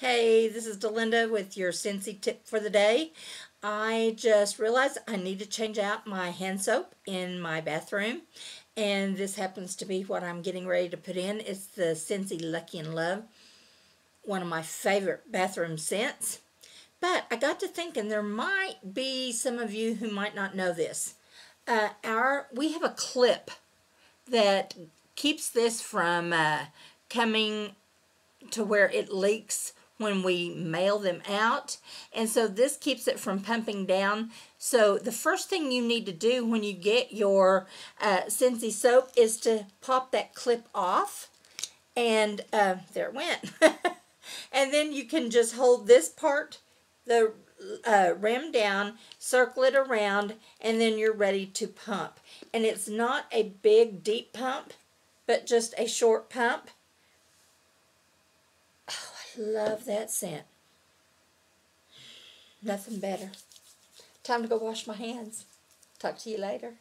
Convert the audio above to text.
Hey, this is DeLynda with your Scentsy tip for the day. I just realized I need to change out my hand soap in my bathroom. And this happens to be what I'm getting ready to put in. It's the Scentsy Lucky in Love. One of my favorite bathroom scents. But I got to thinking there might be some of you who might not know this. Uh, our We have a clip that keeps this from uh, coming to where it leaks when we mail them out. And so this keeps it from pumping down. So the first thing you need to do when you get your uh, soap is to pop that clip off. And uh, there it went. and then you can just hold this part, the uh, rim down, circle it around, and then you're ready to pump. And it's not a big, deep pump, but just a short pump. Love that scent. Nothing better. Time to go wash my hands. Talk to you later.